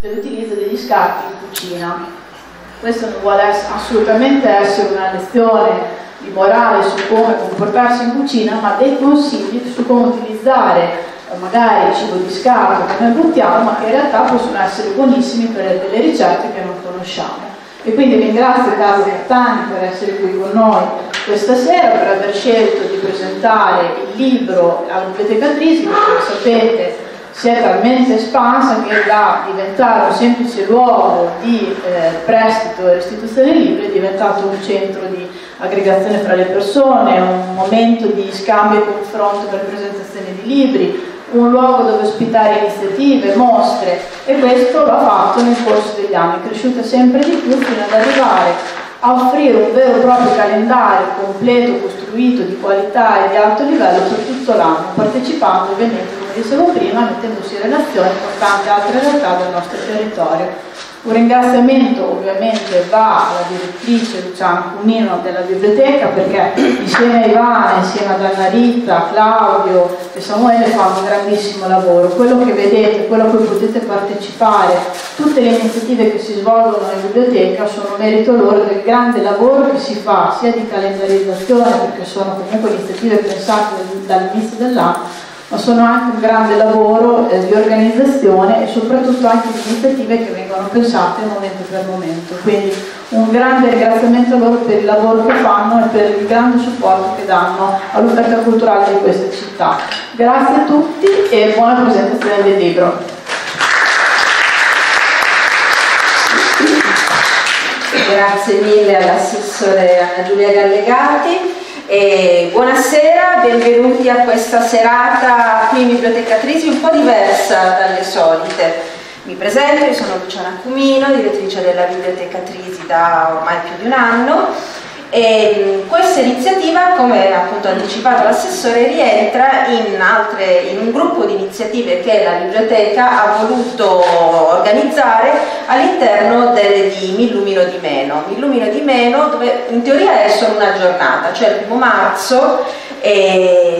dell'utilizzo degli scarti in cucina. Questo non vuole assolutamente essere una lezione di morale su come comportarsi in cucina, ma dei consigli su come utilizzare eh, magari il cibo di scarto che noi buttiamo, ma che in realtà possono essere buonissimi per delle ricette che non conosciamo. E quindi ringrazio Carlo Cattani per essere qui con noi questa sera, per aver scelto di presentare il libro alla bibliotecatrice, come sapete si è talmente espansa che da diventare un semplice luogo di eh, prestito e restituzione libri è diventato un centro di aggregazione fra le persone, un momento di scambio e confronto per presentazione di libri, un luogo dove ospitare iniziative, mostre e questo l'ha fatto nel corso degli anni, è cresciuto sempre di più fino ad arrivare a offrire un vero e proprio calendario completo, costruito, di qualità e di alto livello per tutto l'anno, partecipando ovviamente, come dicevo prima, mettendosi in relazione con tante altre realtà del nostro territorio. Un ringraziamento ovviamente va alla direttrice Luciana Cunino della biblioteca perché insieme a Ivana, insieme ad Anna Rita, Claudio e Samuele fanno un grandissimo lavoro. Quello che vedete, quello a cui potete partecipare, tutte le iniziative che si svolgono in biblioteca sono merito loro del grande lavoro che si fa sia di calendarizzazione perché sono comunque iniziative pensate dall'inizio dell'anno ma sono anche un grande lavoro eh, di organizzazione e soprattutto anche di iniziative che vengono pensate momento per momento. Quindi un grande ringraziamento a loro per il lavoro che fanno e per il grande supporto che danno all'offerta culturale di questa città. Grazie a tutti e buona presentazione del libro. Grazie mille all'assessore Anna Giulia Gallegati. E buonasera, benvenuti a questa serata qui in Bibliotecatrici un po' diversa dalle solite. Mi presento, io sono Luciana Cumino, direttrice della Bibliotecatrici da ormai più di un anno e questa iniziativa, come appunto anticipato l'assessore, rientra in, altre, in, un gruppo di iniziative che la biblioteca ha voluto organizzare all'interno di Mi illumino di meno. Mi illumino di meno dove in teoria è solo una giornata, cioè il primo marzo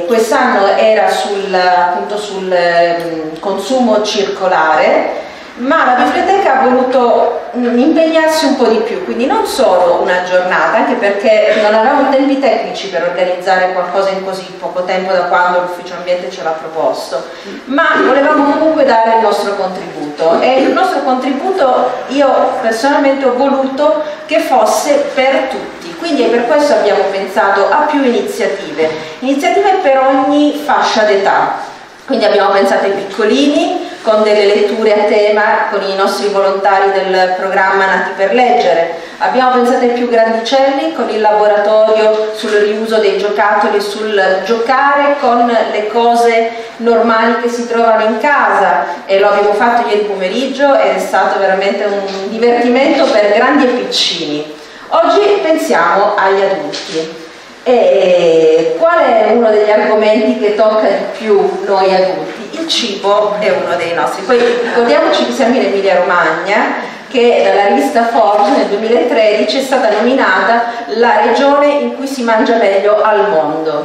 quest'anno era sul, appunto sul um, consumo circolare ma la biblioteca ha voluto mm, impegnarsi un po' di più, quindi non solo una giornata, anche perché non avevamo tempi tecnici per organizzare qualcosa in così poco tempo da quando l'ufficio ambiente ce l'ha proposto, ma volevamo comunque dare il nostro contributo e il nostro contributo io personalmente ho voluto che fosse per tutti, quindi per questo abbiamo pensato a più iniziative, iniziative per ogni fascia d'età, quindi abbiamo pensato ai piccolini, con delle letture a tema con i nostri volontari del programma Nati per Leggere. Abbiamo pensato ai più grandicelli con il laboratorio sul riuso dei giocattoli, sul giocare con le cose normali che si trovano in casa e lo abbiamo fatto ieri pomeriggio ed è stato veramente un divertimento per grandi e piccini. Oggi pensiamo agli adulti. E qual è uno degli argomenti che tocca di più noi adulti? Il cibo è uno dei nostri. Poi ricordiamoci che siamo in Emilia Romagna, che dalla rivista Forbes nel 2013 è stata nominata la regione in cui si mangia meglio al mondo.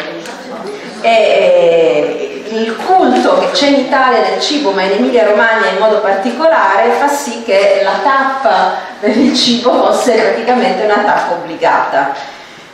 E il culto che c'è in Italia del cibo, ma in Emilia Romagna in modo particolare, fa sì che la tappa del cibo fosse praticamente una tappa obbligata.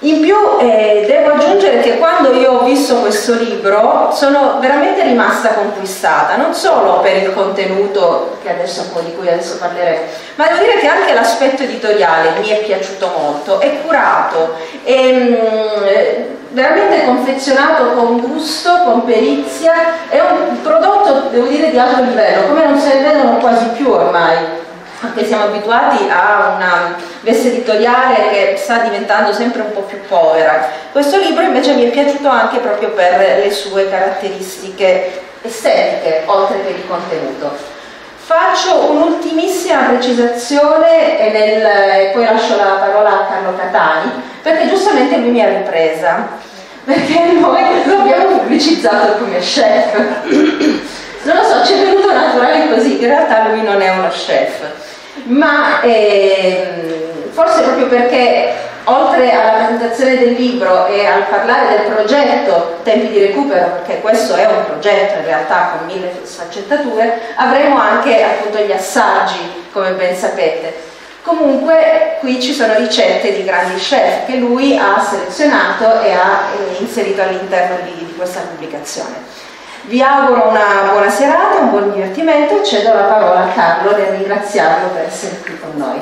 In più eh, devo aggiungere che quando io ho visto questo libro sono veramente rimasta conquistata, non solo per il contenuto adesso, di cui adesso parleremo, ma devo dire che anche l'aspetto editoriale mi è piaciuto molto, è curato, è mh, mm, veramente confezionato con gusto, con perizia, è un prodotto, devo dire, di alto livello, come non se ne vedono quasi più ormai perché siamo abituati a una veste editoriale che sta diventando sempre un po' più povera. Questo libro invece mi è piaciuto anche proprio per le sue caratteristiche estetiche, oltre che di contenuto. Faccio un'ultimissima precisazione e, nel, poi lascio la parola a Carlo Catani, perché giustamente lui mi ha ripresa, perché noi lo abbiamo pubblicizzato come chef. Non lo so, ci è venuto naturale così, in realtà lui non è uno chef ma ehm, forse proprio perché oltre alla presentazione del libro e al parlare del progetto Tempi di recupero, perché questo è un progetto in realtà con mille sfaccettature, avremo anche appunto gli assaggi, come ben sapete. Comunque qui ci sono ricette di grandi chef che lui ha selezionato e ha eh, inserito all'interno di, di questa pubblicazione. Vi auguro una buona serata, un buon divertimento e cedo la parola a Carlo per ringraziarlo per essere qui con noi.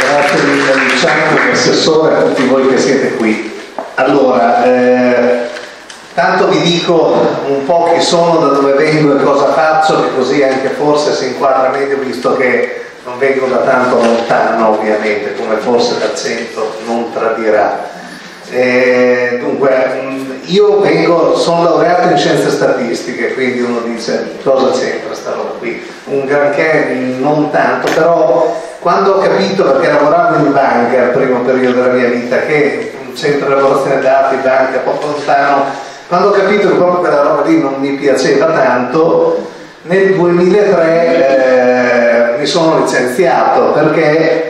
Grazie mille Luciano, assessore, a tutti voi che siete qui. Allora, eh, tanto vi dico un po' chi sono, da dove vengo e cosa faccio, che così anche forse si inquadra meglio, visto che non vengo da tanto lontano ovviamente, come forse l'accento non tradirà. Eh, dunque, io vengo, sono laureato in scienze statistiche, quindi uno dice cosa c'entra sta roba qui? Un granché non tanto, però quando ho capito, perché lavoravo in banca al primo periodo della mia vita, che un centro di lavorazione dati, banca, poco lontano, quando ho capito che proprio quella roba lì non mi piaceva tanto, nel 2003 eh, mi sono licenziato perché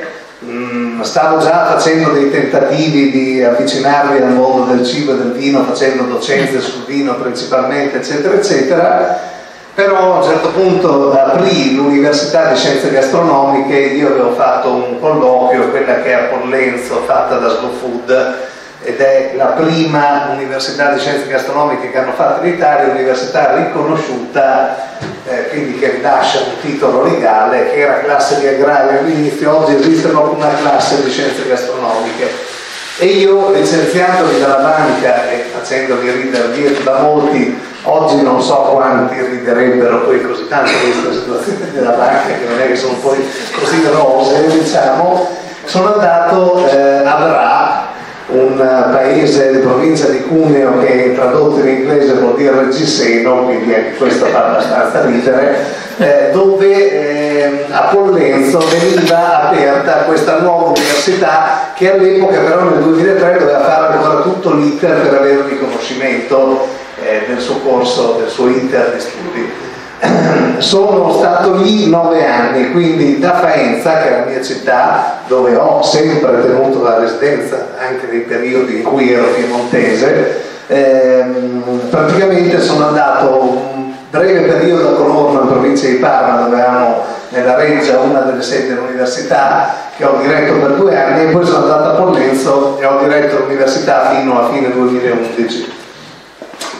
stavo già facendo dei tentativi di avvicinarmi al mondo del cibo e del vino, facendo docenze sul vino principalmente, eccetera, eccetera. Però a un certo punto aprì l'Università di Scienze Gastronomiche, io avevo fatto un colloquio, quella che è a Pollenzo, fatta da Slow Food, ed è la prima università di scienze gastronomiche che hanno fatto in Italia, università riconosciuta, eh, quindi che rilascia un titolo legale, che era classe di agraria all'inizio, oggi esiste proprio una classe di scienze gastronomiche. E io, licenziandomi dalla banca e facendomi ridere dietro da molti, Oggi non so quanti riderebbero poi così tanto questa situazione della banca, che non è che sono poi così rose, diciamo, sono andato eh, a Bra, un paese di provincia di Cuneo che tradotto in inglese vuol dire Reggiseno, quindi anche questo fa abbastanza ridere, eh, dove eh, a Pollenzo veniva aperta questa nuova università che all'epoca però nel 2003 doveva fare ancora tutto l'iter per avere il riconoscimento eh, del suo corso, del suo inter di studi. Sono stato lì nove anni, quindi da Faenza, che è la mia città, dove ho sempre tenuto la residenza, anche nei periodi in cui ero piemontese, ehm, praticamente sono andato un breve periodo a Colorno, in provincia di Parma, dove avevamo nella Reggia una delle sedi dell'università, che ho diretto per due anni, e poi sono andato a Pollenzo e ho diretto l'università fino a fine 2011.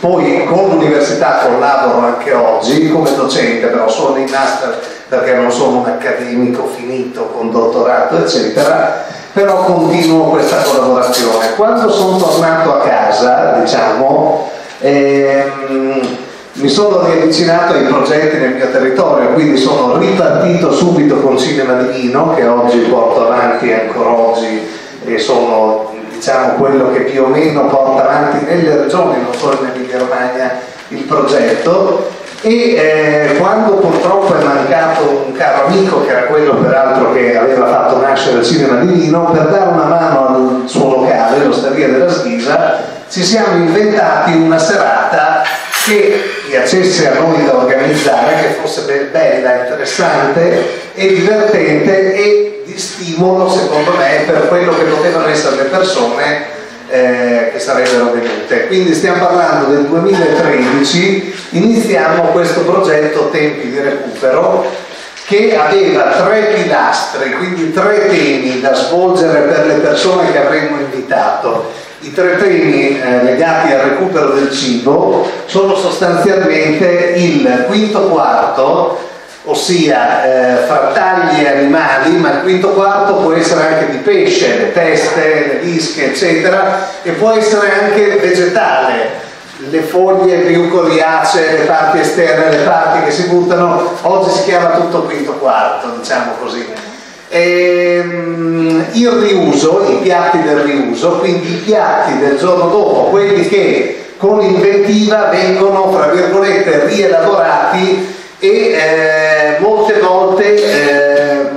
Poi con l'università collaboro anche oggi come docente, però sono in master perché non sono un accademico finito con dottorato, eccetera, però continuo questa collaborazione. Quando sono tornato a casa, diciamo, ehm, mi sono riavvicinato ai progetti nel mio territorio, quindi sono ripartito subito con Cinema Divino, che oggi porto avanti ancora oggi e sono diciamo, quello che più o meno porta avanti nelle regioni, non solo in Emilia Romagna, il progetto. E eh, quando purtroppo è mancato un caro amico, che era quello peraltro che aveva fatto nascere il cinema divino, per dare una mano al suo locale, l'Osteria della Schisa, ci siamo inventati una serata che piacesse a noi da organizzare, che fosse bella, interessante e divertente e di stimolo secondo me per quello che potevano essere le persone eh, che sarebbero venute. Quindi stiamo parlando del 2013, iniziamo questo progetto Tempi di recupero che aveva tre pilastri, quindi tre temi da svolgere per le persone che avremmo invitato. I tre temi eh, legati al recupero del cibo sono sostanzialmente il quinto quarto ossia eh, frattaglie animali, ma il quinto quarto può essere anche di pesce, le teste, le lische, eccetera, e può essere anche vegetale, le foglie più coriacee, le parti esterne, le parti che si buttano, oggi si chiama tutto quinto quarto, diciamo così. Ehm, il riuso, i piatti del riuso, quindi i piatti del giorno dopo, quelli che con inventiva vengono, fra virgolette, rielaborati e eh, molte volte eh,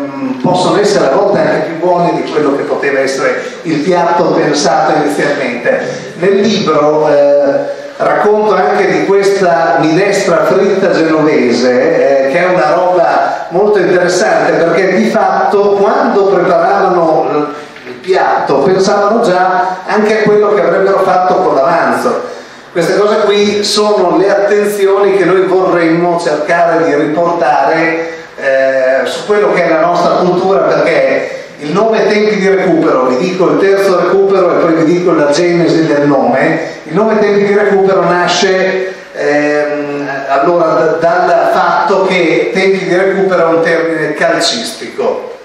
possono essere a volte anche più buoni di quello che poteva essere il piatto pensato inizialmente. Nel libro eh, racconto anche di questa minestra fritta genovese eh, che è una roba molto interessante perché di fatto quando preparavano il piatto pensavano già anche a quello che avrebbero fatto con l'avanzo. Queste cose qui sono le attenzioni che noi vorremmo cercare di riportare eh, su quello che è la nostra cultura perché il nome tempi di recupero, vi dico il terzo recupero e poi vi dico la genesi del nome, il nome tempi di recupero nasce ehm, allora, dal fatto che tempi di recupero è un termine calcistico.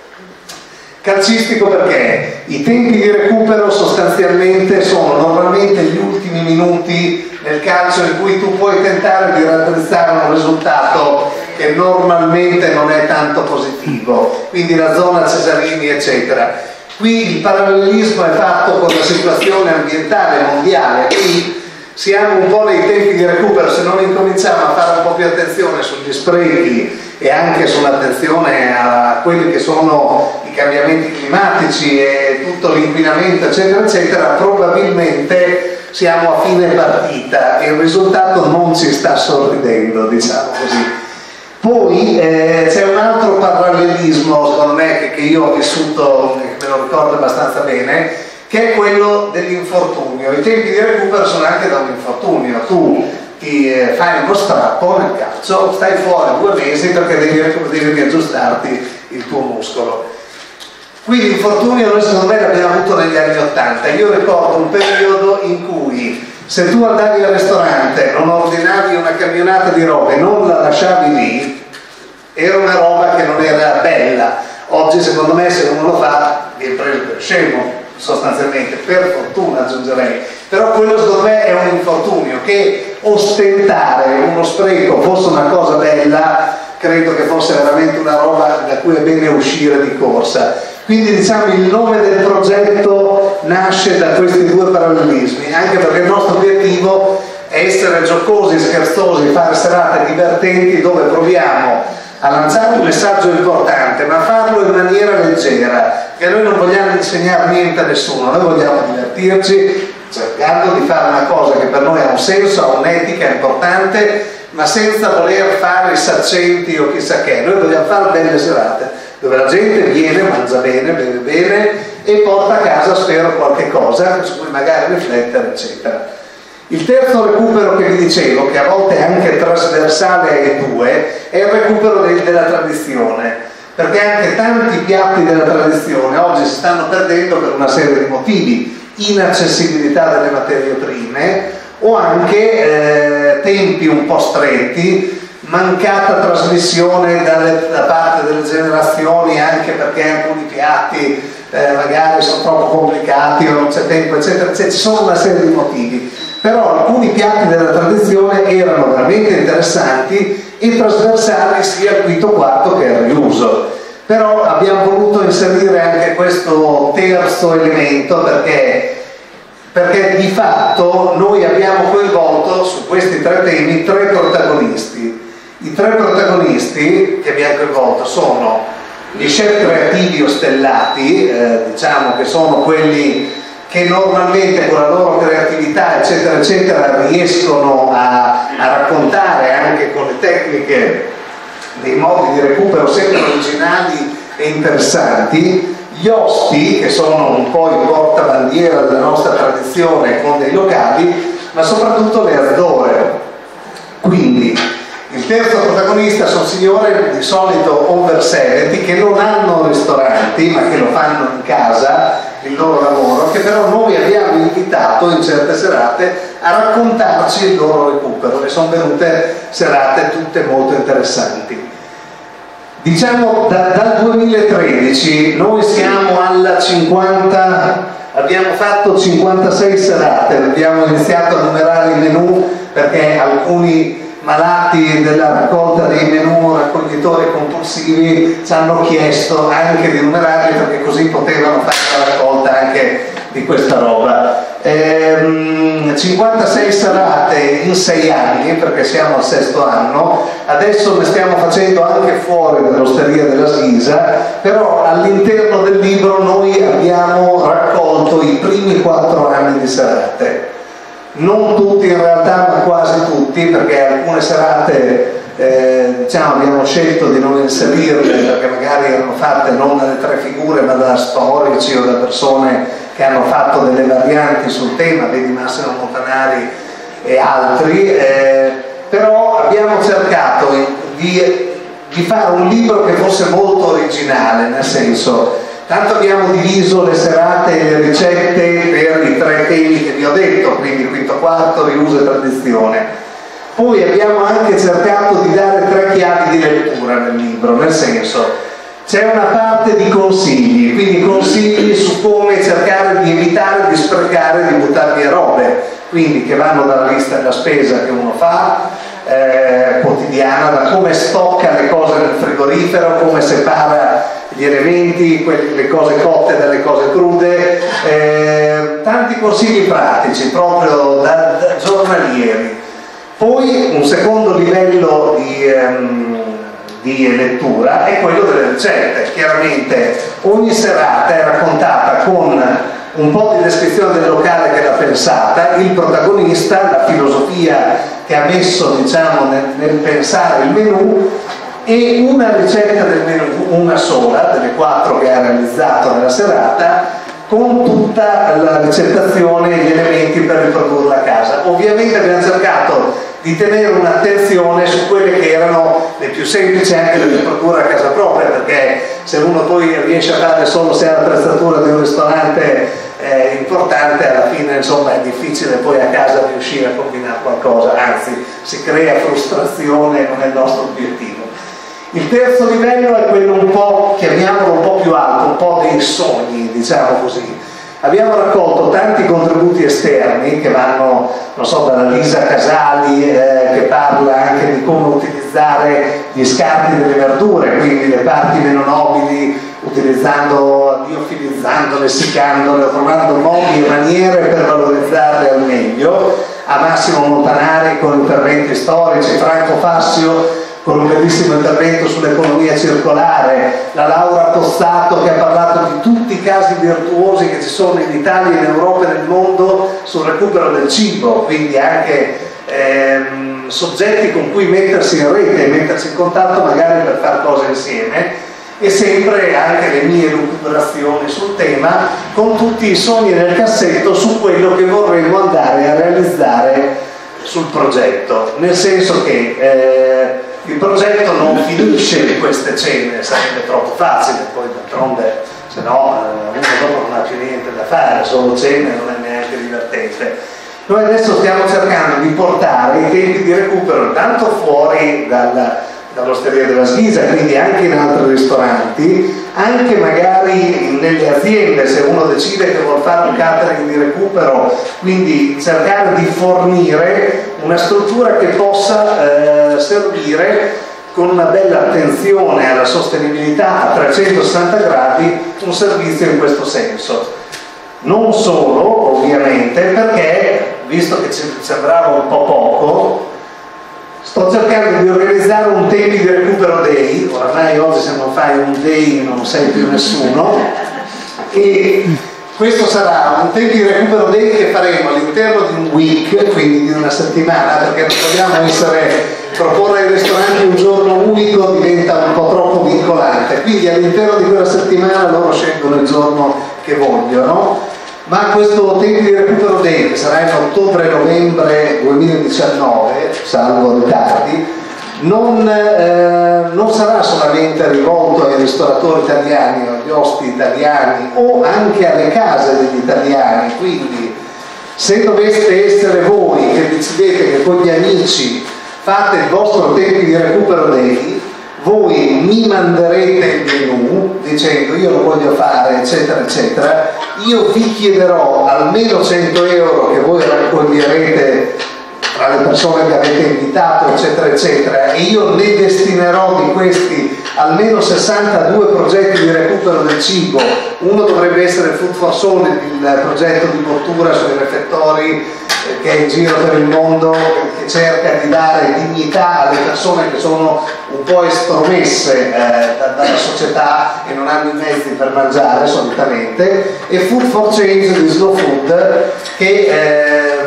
Calcistico perché i tempi di recupero sostanzialmente sono normalmente gli ultimi minuti nel calcio in cui tu puoi tentare di raddrizzare un risultato che normalmente non è tanto positivo, quindi la zona Cesarini eccetera. Qui il parallelismo è fatto con la situazione ambientale mondiale, qui siamo un po' nei tempi di recupero, se non incominciamo a fare un po' più attenzione sugli sprechi e anche sull'attenzione a quelli che sono i cambiamenti climatici e tutto l'inquinamento eccetera eccetera, probabilmente siamo a fine partita e il risultato non ci sta sorridendo, diciamo così. Poi eh, c'è un altro parallelismo, secondo me, che, che io ho vissuto, me lo ricordo abbastanza bene, che è quello dell'infortunio. I tempi di recupero sono anche da un infortunio. Tu ti eh, fai uno strappo nel calcio, stai fuori due mesi perché devi, devi riaggiustarti il tuo muscolo. Quindi l'infortunio noi secondo me l'abbiamo avuto negli anni Ottanta. Io ricordo un periodo in cui se tu andavi al ristorante, non ordinavi una camionata di robe, non la lasciavi lì, era una roba che non era bella. Oggi secondo me se uno lo fa viene preso per scemo, sostanzialmente, per fortuna aggiungerei. Però quello secondo me è un infortunio, che ostentare uno spreco fosse una cosa bella, credo che fosse veramente una roba da cui è bene uscire di corsa quindi diciamo il nome del progetto nasce da questi due parallelismi, anche perché il nostro obiettivo è essere giocosi, scherzosi, fare serate divertenti dove proviamo a lanciare un messaggio importante, ma farlo in maniera leggera, che noi non vogliamo insegnare niente a nessuno, noi vogliamo divertirci cercando di fare una cosa che per noi ha un senso, ha un'etica importante, ma senza voler fare i saccenti o chissà che, noi vogliamo fare belle serate dove la gente viene, mangia bene, beve bene e porta a casa, spero, qualche cosa su cui magari riflettere, eccetera. Il terzo recupero che vi dicevo, che a volte è anche trasversale ai due, è il recupero del, della tradizione, perché anche tanti piatti della tradizione oggi si stanno perdendo per una serie di motivi, inaccessibilità delle materie prime o anche eh, tempi un po' stretti mancata trasmissione dalle, da parte delle generazioni anche perché alcuni piatti eh, magari sono troppo complicati o non c'è tempo eccetera, eccetera, ci sono una serie di motivi però alcuni piatti della tradizione erano veramente interessanti e trasversali sia al quinto quarto che al riuso. Però abbiamo voluto inserire anche questo terzo elemento perché perché di fatto noi abbiamo coinvolto su questi tre temi tre protagonisti. I tre protagonisti che abbiamo coinvolto sono gli chef creativi o stellati, eh, diciamo che sono quelli che normalmente con la loro creatività eccetera eccetera riescono a, a raccontare anche con le tecniche dei modi di recupero sempre originali e interessanti. Gli osti che sono un po' il portabandiera della nostra tradizione con dei locali ma soprattutto le ardore. Quindi il terzo protagonista sono signori di solito over 70 che non hanno ristoranti ma che lo fanno in casa il loro lavoro, che però noi abbiamo invitato in certe serate a raccontarci il loro recupero e sono venute serate tutte molto interessanti. Diciamo da, dal 2013 noi siamo alla 50, abbiamo fatto 56 serate, abbiamo iniziato a numerare i menù perché alcuni malati della raccolta dei menù raccoglitori compulsivi ci hanno chiesto anche di numerarli perché così potevano fare la raccolta anche di questa roba. Ehm, 56 serate in 6 anni perché siamo al sesto anno, adesso ne stiamo facendo anche fuori dall'osteria della Svisa, però all'interno del libro noi abbiamo raccolto i primi 4 anni di serate non tutti in realtà ma quasi tutti perché alcune serate eh, diciamo, abbiamo scelto di non inserirle perché magari erano fatte non dalle tre figure ma da storici o da persone che hanno fatto delle varianti sul tema, vedi Massimo Montanari e altri, eh, però abbiamo cercato di, di fare un libro che fosse molto originale, nel senso Tanto abbiamo diviso le serate e le ricette per i tre temi che vi ho detto, quindi quinto quarto, riuso e tradizione. Poi abbiamo anche cercato di dare tre chiavi di lettura nel libro, nel senso c'è una parte di consigli, quindi consigli su come cercare di evitare di sprecare, di buttar via robe, quindi che vanno dalla lista della spesa che uno fa, eh, quotidiana, da come stocca le cose nel frigorifero, come separa gli elementi, le cose cotte dalle cose crude, eh, tanti consigli pratici proprio da, da, giornalieri. Poi un secondo livello di, ehm, di lettura è quello delle ricette. Chiaramente ogni serata è raccontata con un po' di descrizione del locale che l'ha pensata, il protagonista, la filosofia che ha messo diciamo, nel, nel pensare il menù e una menù, una sola, delle quattro che ha realizzato nella serata, con tutta la ricettazione e gli elementi per riprodurla a casa. Ovviamente abbiamo cercato di tenere un'attenzione su quelle che erano le più semplici anche da riprodurre a casa propria, perché se uno poi riesce a fare solo se ha l'attrezzatura di un ristorante eh, importante, alla fine insomma è difficile poi a casa riuscire a combinare qualcosa, anzi si crea frustrazione, non è il nostro obiettivo. Il terzo livello è quello un po', chiamiamolo un po' più alto, un po' dei sogni, diciamo così. Abbiamo raccolto tanti contributi esterni che vanno, non so, dalla Lisa Casali eh, che parla anche di come utilizzare gli scarti delle verdure, quindi le parti meno nobili, utilizzando, liofilizzandole, essiccandole, trovando modi e maniere per valorizzarle al meglio, a Massimo Montanari con interventi storici, Franco Fassio con un bellissimo intervento sull'economia circolare, la Laura Tossato che ha parlato di tutti i casi virtuosi che ci sono in Italia, in Europa e nel mondo sul recupero del cibo, quindi anche ehm, soggetti con cui mettersi in rete mettersi in contatto magari per fare cose insieme e sempre anche le mie lucubrazioni sul tema con tutti i sogni nel cassetto su quello che vorremmo andare a realizzare sul progetto, nel senso che eh, il progetto non finisce in queste cene, sarebbe troppo facile, poi d'altronde se no eh, uno dopo non ha più niente da fare, solo cene non è neanche divertente. Noi adesso stiamo cercando di portare i tempi di recupero tanto fuori dal, dall'osteria della Svisa, quindi anche in altri ristoranti, anche magari nelle aziende se uno decide che vuole fare un catering di recupero, quindi cercare di fornire una struttura che possa eh, servire con una bella attenzione alla sostenibilità a 360 gradi un servizio in questo senso. Non solo, ovviamente, perché, visto che ci sembrava un po' poco, Sto cercando di organizzare un tempi di recupero day, oramai oggi se non fai un day non sei più nessuno, e questo sarà un tempi di recupero day che faremo all'interno di un week, quindi di una settimana, perché non vogliamo essere, proporre ai ristoranti un giorno unico diventa un po' troppo vincolante, quindi all'interno di quella settimana loro scelgono il giorno che vogliono. Ma questo tempo di recupero day che sarà in ottobre-novembre 2019, salvo ritardi, non, eh, non, sarà solamente rivolto ai ristoratori italiani agli ospiti italiani o anche alle case degli italiani, quindi se doveste essere voi che decidete che con gli amici fate il vostro tempo di recupero day, voi mi manderete il menù dicendo io lo voglio fare eccetera eccetera io vi chiederò almeno 100 euro che voi raccoglierete tra le persone che avete invitato eccetera eccetera. E io ne destinerò di questi almeno 62 progetti di recupero del cibo. Uno dovrebbe essere Food for Soul il progetto di bottura sui refettori che è in giro per il mondo, che cerca di dare dignità alle persone che sono un po' estromesse eh, dalla società e non hanno i mezzi per mangiare solitamente, e Food for Change di Slow Food che ehm,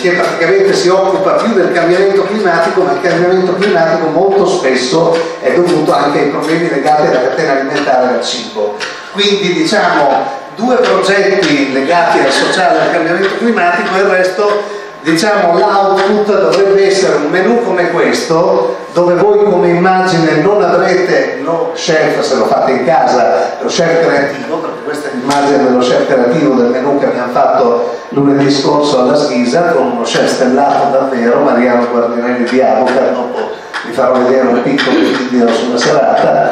che praticamente si occupa più del cambiamento climatico, ma il cambiamento climatico molto spesso è dovuto anche ai problemi legati alla catena alimentare al cibo. Quindi diciamo due progetti legati al sociale e al cambiamento climatico e il resto diciamo l'output dovrebbe essere un menu come questo dove voi come immagine non avrete lo chef se lo fate in casa lo chef creativo perché questa è l'immagine dello chef creativo del menu che abbiamo fatto lunedì scorso alla Schisa con uno chef stellato davvero Mariano Guardinelli di Avoca dopo vi farò vedere un piccolo video sulla serata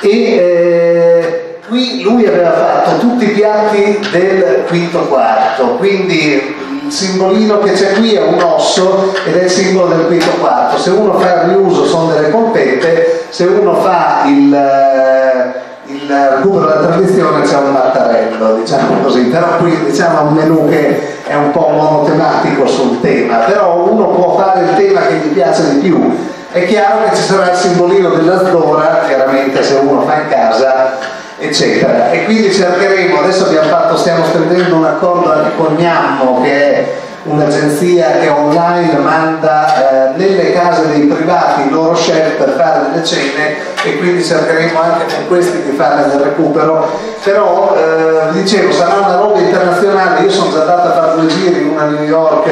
e eh, qui lui aveva fatto tutti i piatti del quinto quarto quindi il simbolino che c'è qui è un osso ed è il simbolo del quinto quarto. Se uno fa il riuso sono delle polpette, se uno fa il, eh, il recupero della tradizione c'è un mattarello, diciamo così. Però qui diciamo un menù che è un po' monotematico sul tema, però uno può fare il tema che gli piace di più. È chiaro che ci sarà il simbolino della sdora, chiaramente se uno fa in casa eccetera. E quindi cercheremo, adesso abbiamo fatto, stiamo stringendo un accordo anche con Gnammo, che è un'agenzia che online manda eh, nelle case dei privati i loro chef per fare delle cene e quindi cercheremo anche con questi di fare del recupero. Però eh, dicevo sarà una roba internazionale io sono già andato a fare due giri uno a New York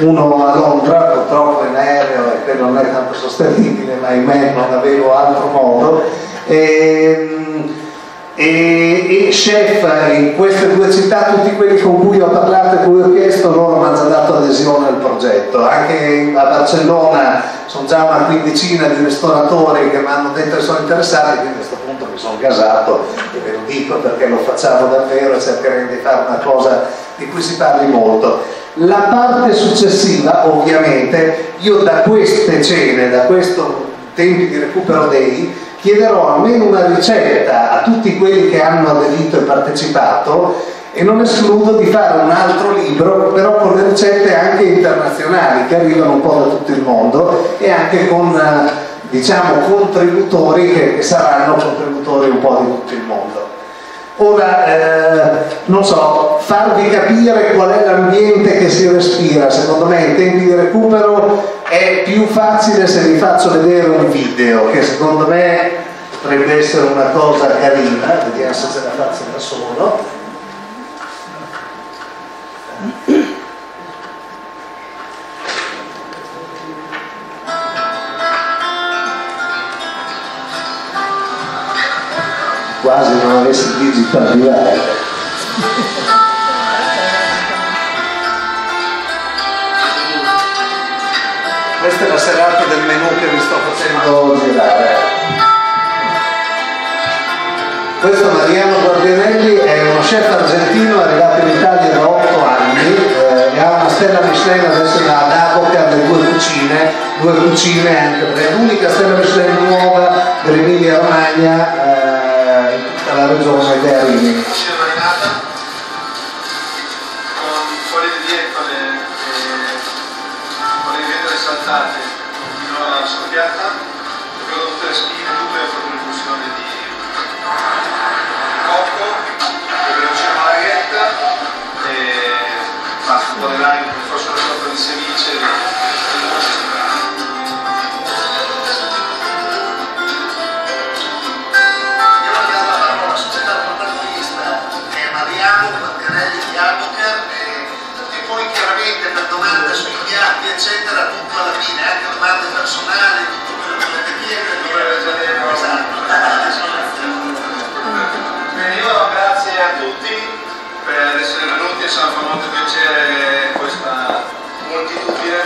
uno a Londra. Purtroppo in aereo e quello non è tanto sostenibile ma ahimè non avevo altro modo. E, e, e chef in queste due città, tutti quelli con cui ho parlato e cui ho chiesto, loro mi hanno già dato adesione al progetto. Anche a Barcellona sono già una quindicina di ristoratori che mi hanno detto che sono interessati, quindi a questo punto mi sono gasato e ve lo dico perché lo facciamo davvero e cercheremo di fare una cosa di cui si parli molto. La parte successiva, ovviamente, io da queste cene, da questo tempi di recupero day, chiederò almeno una ricetta a tutti quelli che hanno aderito e partecipato e non escludo di fare un altro libro però con le ricette anche internazionali che arrivano un po' da tutto il mondo e anche con diciamo contributori che saranno contributori un po' di tutto il mondo. Ora, eh, non so, farvi capire qual è l'ambiente che si respira, secondo me in tempi di recupero è più facile se vi faccio vedere un video, che secondo me potrebbe essere una cosa carina, vediamo se ce la faccio da solo. Quasi non avessi digital live. Questa è la serata del menù che vi sto facendo girare. Questo Mariano Guardianelli è uno chef argentino arrivato in Italia da 8 anni eh, ha una stella Michelin adesso in ad Avoca le due cucine, due cucine anche perché è l'unica stella Michelin nuova dell'Emilia Romagna eh, alla regione di Arini. Con foglie di dietole e con le vetole saltate fino alla soffiata, avevo tutte le spine, tutte le contribuzioni di cocco, peperoncino marghetta e basta, un po' di lime, eccetera, tutto alla fine, anche la parte personale, tutto quello che volete chiedere. Esatto. Bene, io grazie a tutti per essere venuti, ci fa molto piacere questa moltitudine.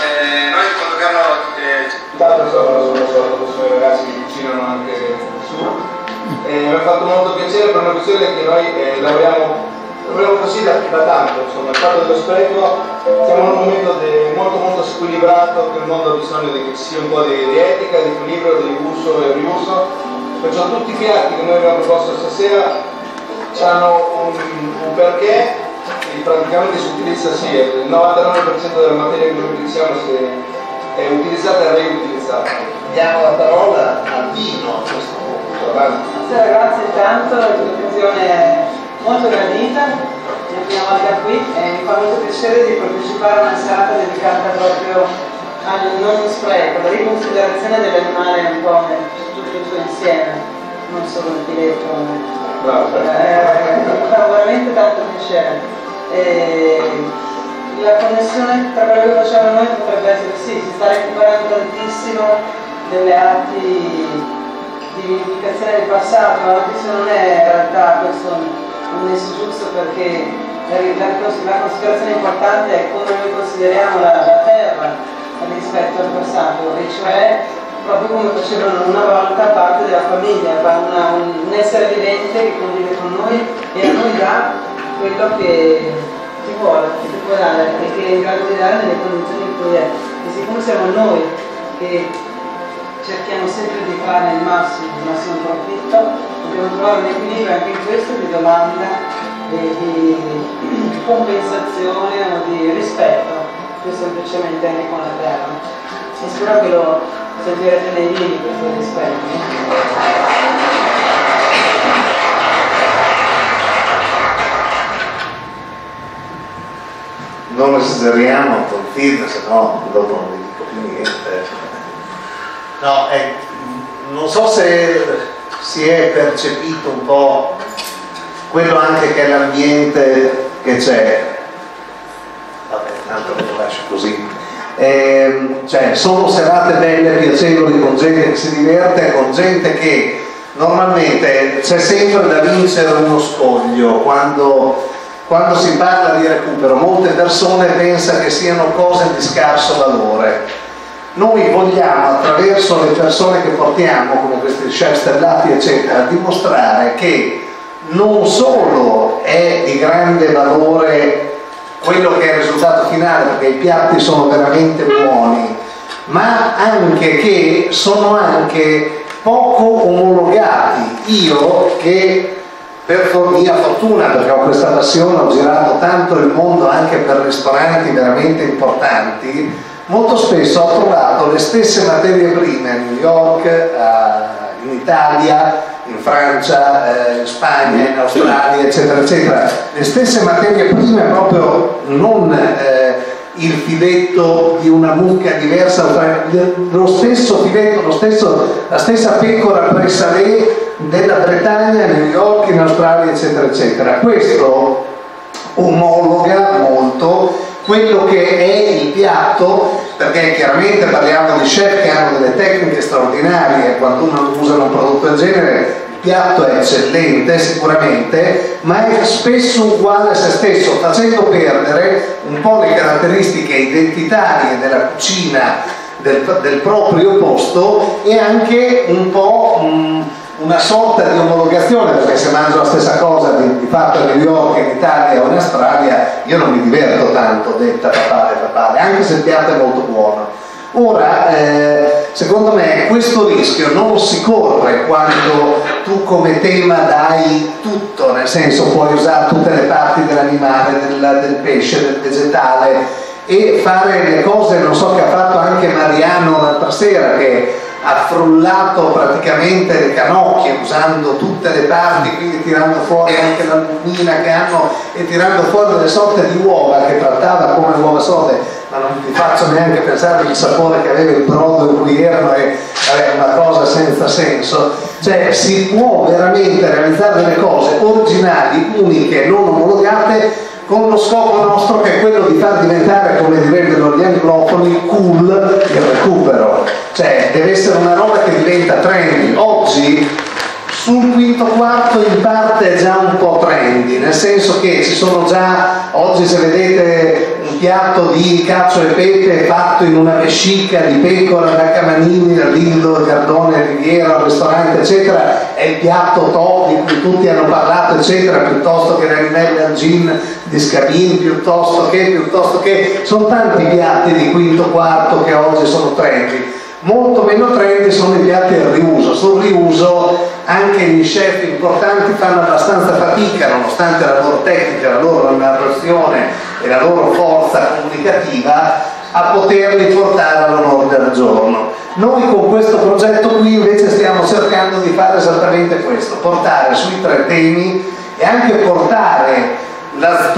Eh, noi quando Carlo... Eh, Intanto sono, sono, sono i ragazzi che cucinano anche su. Eh, mi ha fatto molto piacere per una questione che noi eh, lavoriamo volevo così da, da tanto, insomma, il fatto dello spreco, siamo in un momento de, molto molto squilibrato, che il mondo ha bisogno di, che ci sia un po' di, di etica, di equilibrio, di uso e riuso, perciò tutti i piatti che noi abbiamo proposto stasera hanno un, un perché e praticamente si utilizza sì, il 99% della materia che noi utilizziamo è utilizzata e reutilizzata. Diamo la parola al vino a questo punto. Grazie ragazzi, intanto l'occasione molto gradita, mi prima volta qui e mi fa molto piacere di partecipare a una serata dedicata proprio al non spreco, alla riconsiderazione dell'animale un po' tutto il suo insieme, non solo il diretto. Eh, mi fa veramente tanto piacere. E la connessione tra quello che facciamo noi potrebbe essere sì, si sta recuperando tantissimo delle arti di unificazione del passato, anche se non è in realtà questo un nesso giusto perché la, la considerazione importante è come noi consideriamo la, la terra rispetto al passato, e cioè proprio come facevano una volta parte della famiglia, una, un, essere vivente che convive con noi e a noi dà quello che ti vuole, che ti può dare e che è in grado di dare nelle condizioni in cui è. E siccome siamo noi che cerchiamo sempre di fare il massimo, il massimo profitto, dobbiamo trovare un equilibrio anche in questo di domanda e di compensazione o di rispetto più semplicemente anche con la terra. E spero che lo sentirete nei vivi questo rispetto. non esageriamo con film, se no dopo non vi dico più niente. No, eh, non so se si è percepito un po' quello anche che è l'ambiente che c'è. Vabbè, tanto lo lascio così. Eh, cioè, sono serate belle, piacevoli, con gente che si diverte, con gente che normalmente c'è sempre da vincere uno spoglio quando, quando si parla di recupero. Molte persone pensano che siano cose di scarso valore noi vogliamo attraverso le persone che portiamo, come questi chef stellati eccetera, dimostrare che non solo è di grande valore quello che è il risultato finale, perché i piatti sono veramente buoni, ma anche che sono anche poco omologati. Io che per mia fortuna, perché ho questa passione, ho girato tanto il mondo anche per ristoranti veramente importanti, molto spesso ho trovato le stesse materie prime a New York, in Italia, in Francia, eh, in Spagna, in Australia, eccetera, eccetera. Le stesse materie prime proprio non eh, il filetto di una mucca diversa, lo stesso filetto, lo stesso, la stessa pecora presalé della Bretagna, New York, in Australia, eccetera, eccetera. Questo omologa molto quello che è il piatto, perché chiaramente parliamo di chef che hanno delle tecniche straordinarie, quando uno usa un prodotto del genere il piatto è eccellente sicuramente, ma è spesso uguale a se stesso, facendo perdere un po' le caratteristiche identitarie della cucina del, del proprio posto e anche un po' mh, una sorta di omologazione, perché se mangio la stessa cosa di, di fatto a New York, in Italia o in Australia, io non mi diverto tanto, detta papale papale, anche se il piatto è molto buono. Ora, eh, secondo me, questo rischio non si corre quando tu come tema dai tutto, nel senso puoi usare tutte le parti dell'animale, del, del pesce, del vegetale e fare le cose, non so che ha fatto anche Mariano l'altra sera, che ha frullato praticamente le canocchie usando tutte le parti, quindi tirando fuori anche la lumina che hanno e tirando fuori delle sorte di uova che trattava come uova sode, ma non vi faccio neanche pensare al sapore che aveva il brodo in cui erano e è una cosa senza senso. Cioè si può veramente realizzare delle cose originali, uniche, non omologate con lo scopo nostro che è quello di far diventare, come direbbero gli anglofoni, cool il recupero. Cioè deve essere una roba che diventa trendy. Oggi sul quinto quarto in parte è già un po' trendy, nel senso che ci sono già, oggi se vedete un piatto di cacio e pepe fatto in una vescica di pecora da Camanini, da Lindo, Gardone, Riviera, ristorante, eccetera, è il piatto top di cui tutti hanno parlato, eccetera, piuttosto che rimelle al gin di Scabin, piuttosto che, piuttosto che, sono tanti piatti di quinto quarto che oggi sono trendy. Molto meno trendy sono i piatti al riuso. Sul riuso anche gli chef importanti fanno abbastanza fatica, nonostante la loro tecnica, la loro narrazione e la loro forza comunicativa, a poterli portare all'onore del giorno. Noi con questo progetto qui invece stiamo cercando di fare esattamente questo, portare sui tre temi e anche portare la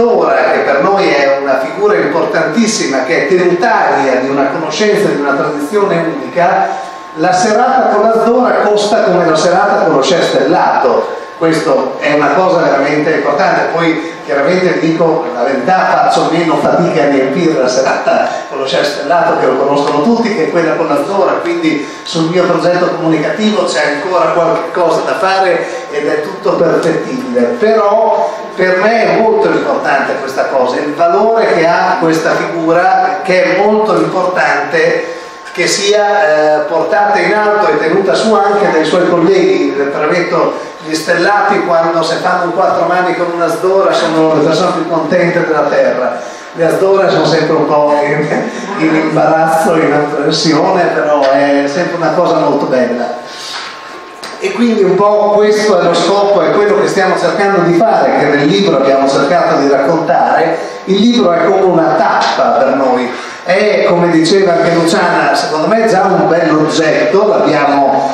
che per noi è una figura importantissima, che è tenutaria di una conoscenza, di una tradizione unica, la serata con la costa come la serata con lo scia stellato. Questo è una cosa veramente importante. Poi chiaramente dico la verità, faccio meno fatica a riempire la serata con lo scia stellato che lo conoscono tutti, che è quella con la Sdora, quindi sul mio progetto comunicativo c'è ancora qualche cosa da fare ed è tutto perfettibile. Però per me è molto importante questa cosa, il valore che ha questa figura che è molto importante che sia eh, portata in alto e tenuta su anche dai suoi colleghi. Permetto, gli stellati quando si fanno un quattro mani con una sdora sono le persone più contente della terra. Le asdore sono sempre un po' in, in imbarazzo, in apprensione, però è sempre una cosa molto bella. E quindi un po' questo è lo scopo, è quello che stiamo cercando di fare, che nel libro abbiamo cercato di raccontare. Il libro è come una tappa per noi, è come diceva anche Luciana, secondo me è già un bell'oggetto, l'abbiamo,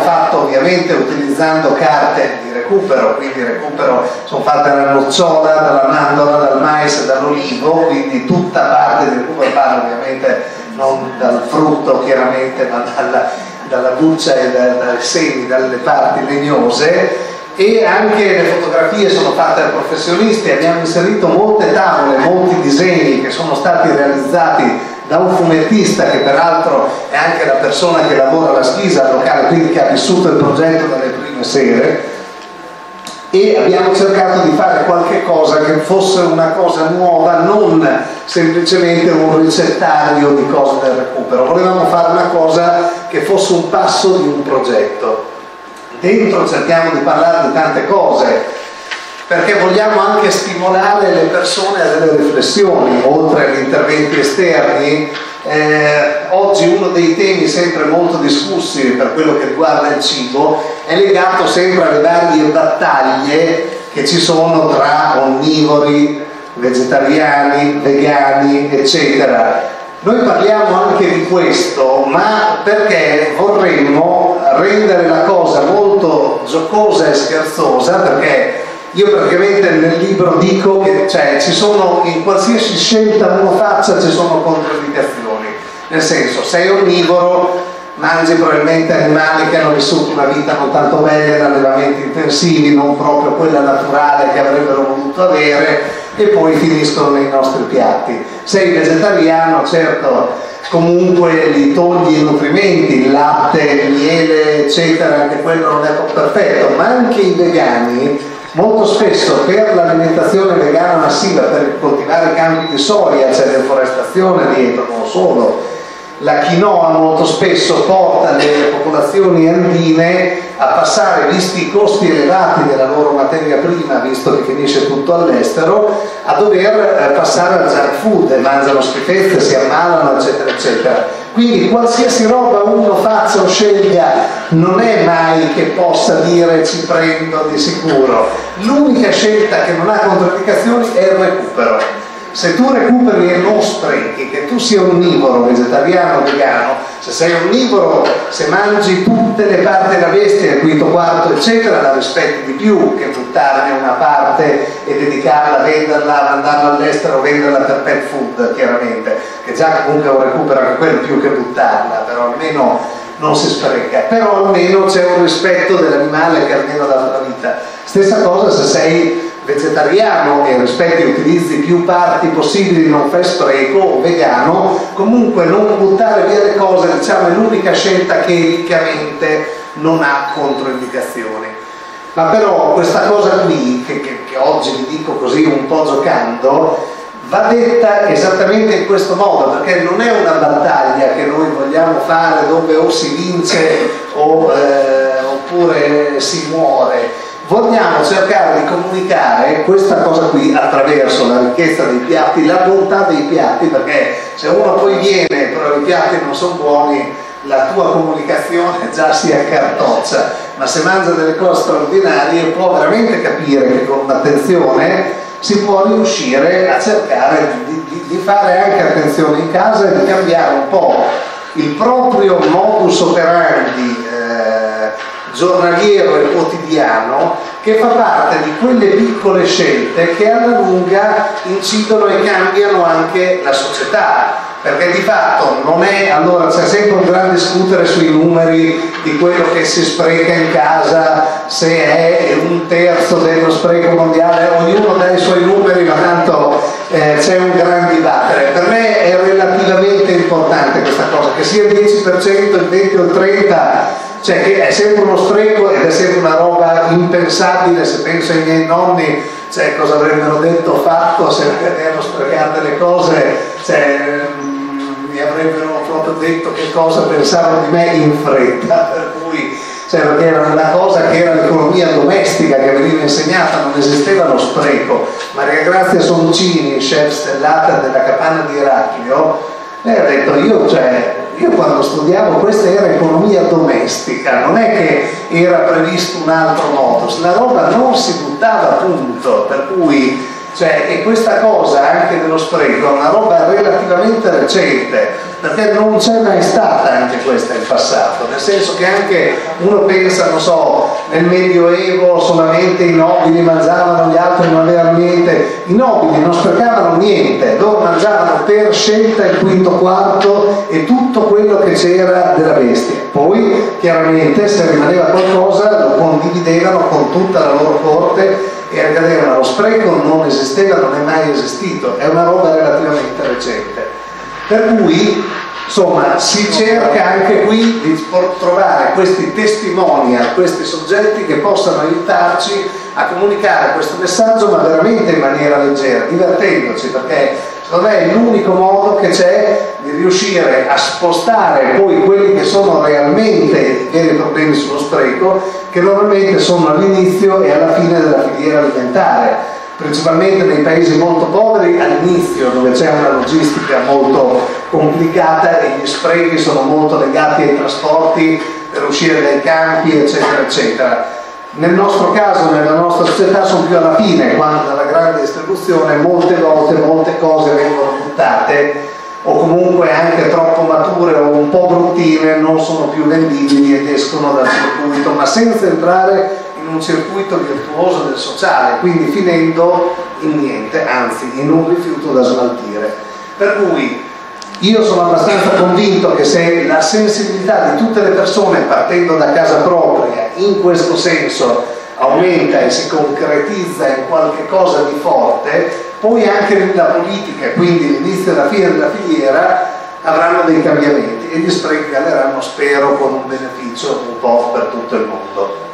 fatto ovviamente utilizzando carte di recupero, quindi recupero sono fatte dalla nocciola, dalla mandorla, dal mais dall'olivo, quindi tutta parte di recupero parla ovviamente non dal frutto chiaramente, ma dalla dalla buccia e da, dai semi, dalle parti legnose e anche le fotografie sono fatte da professionisti, abbiamo inserito molte tavole, molti disegni che sono stati realizzati da un fumettista che peraltro è anche la persona che lavora alla schisa al locale, quindi che ha vissuto il progetto dalle prime sere e abbiamo cercato di fare qualche cosa che fosse una cosa nuova, non semplicemente un ricettario di cose del recupero. Volevamo fare una cosa che fosse un passo di un progetto. Dentro cerchiamo di parlare di tante cose, perché vogliamo anche stimolare le persone a delle riflessioni, oltre agli interventi esterni eh, oggi uno dei temi sempre molto discussi per quello che riguarda il cibo è legato sempre alle varie battaglie che ci sono tra onnivori, vegetariani, vegani, eccetera. Noi parliamo anche di questo, ma perché vorremmo rendere la cosa molto giocosa e scherzosa, perché io praticamente nel libro dico che cioè, ci sono, in qualsiasi scelta uno faccia ci sono controindicazioni. Nel senso, sei onnivoro, mangi probabilmente animali che hanno vissuto una vita non tanto bella allevamenti intensivi, non proprio quella naturale che avrebbero voluto avere e poi finiscono nei nostri piatti. Sei vegetariano, certo, comunque gli togli i nutrimenti, il latte, il miele, eccetera, anche quello non è perfetto, ma anche i vegani Molto spesso per l'alimentazione vegana massiva, per coltivare campi di soia, c'è deforestazione dietro, non solo. La quinoa molto spesso porta le popolazioni andine a passare, visti i costi elevati della loro materia prima, visto che finisce tutto all'estero, a dover eh, passare al junk food, mangiano schifezze, si ammalano, eccetera, eccetera quindi qualsiasi roba uno faccia o scelga non è mai che possa dire ci prendo di sicuro. L'unica scelta che non ha controindicazioni è il recupero. Se tu recuperi e non sprechi, che tu sia onnivoro, vegetariano, vegano, se sei onnivoro, se mangi tutte le parti della bestia, il quinto quarto, eccetera, la rispetti di più che buttarne una parte e dedicarla, venderla, mandarla all'estero, venderla per pet food, chiaramente, che già comunque un recupero anche quello più che buttarla, però almeno non si spreca, però almeno c'è un rispetto dell'animale che almeno dà la vita. Stessa cosa se sei vegetariano e rispetti utilizzi più parti possibili non fai spreco o vegano, comunque non buttare via le cose diciamo, è l'unica scelta che eticamente non ha controindicazioni. Ma però questa cosa qui, che, che, che oggi vi dico così un po' giocando, va detta esattamente in questo modo, perché non è una battaglia che noi vogliamo fare dove o si vince o, eh, oppure si muore vogliamo cercare di comunicare questa cosa qui attraverso la ricchezza dei piatti, la bontà dei piatti, perché se uno poi viene però i piatti non sono buoni, la tua comunicazione già si accartoccia, ma se mangia delle cose straordinarie può veramente capire che con un'attenzione si può riuscire a cercare di, di, di fare anche attenzione in casa e di cambiare un po' il proprio modus operandi giornaliero e quotidiano che fa parte di quelle piccole scelte che alla lunga incidono e cambiano anche la società perché di fatto non è, allora c'è sempre un gran discutere sui numeri di quello che si spreca in casa, se è un terzo dello spreco mondiale, ognuno dà i suoi numeri, ma tanto eh, c'è un gran dibattere. Per me è relativamente importante questa cosa, che sia il 10%, il 20 o il 30%, cioè che è sempre uno spreco ed è sempre una roba impensabile se penso ai miei nonni, cioè cosa avrebbero detto, fatto se avevano sprecato le cose, cioè, mi avrebbero proprio detto che cosa pensavano di me in fretta, per cui cioè, era una cosa che era l'economia domestica che veniva insegnata, non esisteva lo spreco. Maria Grazia Soncini, chef stellata della capanna di Eraclio, lei ha detto io, cioè, io quando studiavo questa era economia domestica, non è che era previsto un altro modus, la roba non si buttava punto, per cui cioè, e questa cosa anche dello spreco è una roba relativamente recente, perché non c'è mai stata anche questa in passato, nel senso che anche uno pensa, non so, nel Medioevo solamente i nobili mangiavano, gli altri non avevano niente, i nobili non sprecavano niente, loro mangiavano per scelta il quinto quarto e tutto quello che c'era della bestia. Poi chiaramente se rimaneva qualcosa lo condividevano con tutta la loro corte e accadeva, lo spreco non esisteva, non è mai esistito, è una roba relativamente recente. Per cui, insomma, si cerca anche qui di trovare questi testimonial, questi soggetti che possano aiutarci a comunicare questo messaggio, ma veramente in maniera leggera, divertendoci, perché me è l'unico modo che c'è di riuscire a spostare poi quelli che sono realmente i problemi sullo spreco, che normalmente sono all'inizio e alla fine della filiera alimentare, principalmente nei paesi molto poveri all'inizio dove c'è una logistica molto complicata e gli sprechi sono molto legati ai trasporti per uscire dai campi eccetera eccetera nel nostro caso, nella nostra società, sono più alla fine, quando dalla grande distribuzione molte volte molte cose vengono buttate o comunque anche troppo mature o un po' bruttine non sono più vendibili ed escono dal circuito, ma senza entrare in un circuito virtuoso del sociale, quindi finendo in niente, anzi in un rifiuto da smaltire. Per cui io sono abbastanza convinto che se la sensibilità di tutte le persone partendo da casa propria in questo senso aumenta e si concretizza in qualche cosa di forte, poi anche la politica, quindi l'inizio e la fine della filiera, avranno dei cambiamenti e gli sprechi caleranno, spero, con un beneficio un po' per tutto il mondo.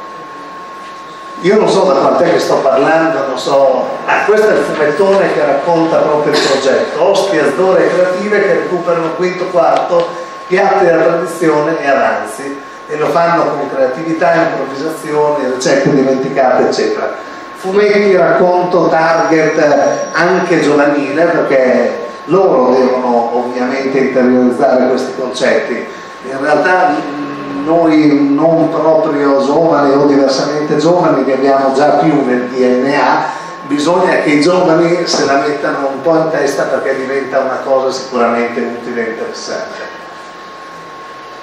Io non so da quant'è che sto parlando, non so. Ah, questo è il fumettone che racconta proprio il progetto. Ostie, zdore creative che recuperano quinto quarto, piatti della tradizione e avanzi e lo fanno con creatività, improvvisazione, ricette dimenticate, eccetera. Fumetti, racconto, target anche giovanile, perché loro devono ovviamente interiorizzare questi concetti. In realtà noi non proprio giovani o diversamente giovani che abbiamo già più nel DNA, bisogna che i giovani se la mettano un po' in testa perché diventa una cosa sicuramente utile e interessante.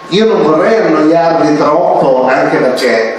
Io non vorrei annoiarvi troppo, anche perché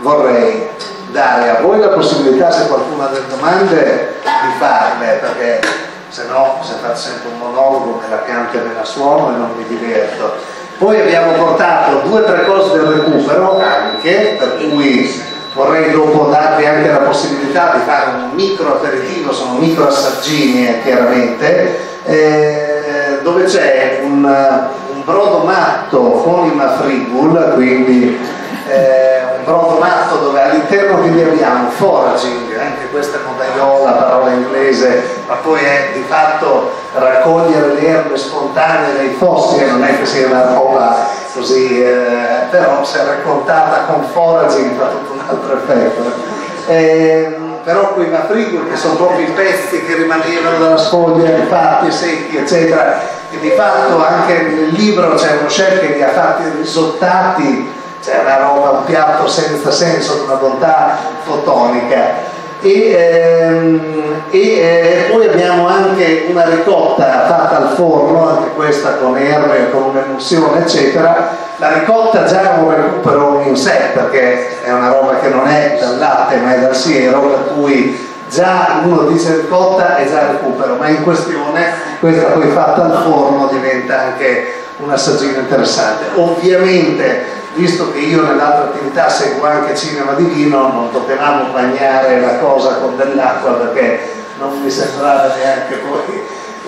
vorrei dare a voi la possibilità, se qualcuno ha delle domande, di farle, perché se no se fate sempre un monologo me la canto e me la suono e non mi diverto poi abbiamo portato due o tre cose del recupero anche, per cui vorrei dopo darvi anche la possibilità di fare un micro aperitivo, sono micro assaggini eh, chiaramente, eh, dove c'è un, un, brodo matto con i mafribul, quindi eh, un brodo matto dove all'interno abbiamo foraging, anche questa è modaiola, parola inglese, ma poi è di fatto raccogliere le erbe spontanee dai fossili, non è che sia una roba così, eh, però se raccontata con foraging fa tutto un altro effetto. Eh, però quei matricoli che sono proprio i pezzi che rimanevano dalla sfoglia, fatti, secchi, eccetera, e di fatto anche nel libro c'è uno chef che li ha fatti risottati, c'è una roba, un piatto senza senso, di una bontà fotonica e, ehm, e eh, poi abbiamo anche una ricotta fatta al forno, anche questa con erbe, con un'emulsione eccetera. La ricotta già è un recupero in sé perché è una roba che non è dal latte ma è dal siero, per cui già uno dice ricotta è già recupero, ma in questione questa poi fatta al forno diventa anche un assaggino interessante. Ovviamente visto che io nell'altra attività seguo anche cinema di vino, non potevamo bagnare la cosa con dell'acqua perché non mi sembrava neanche poi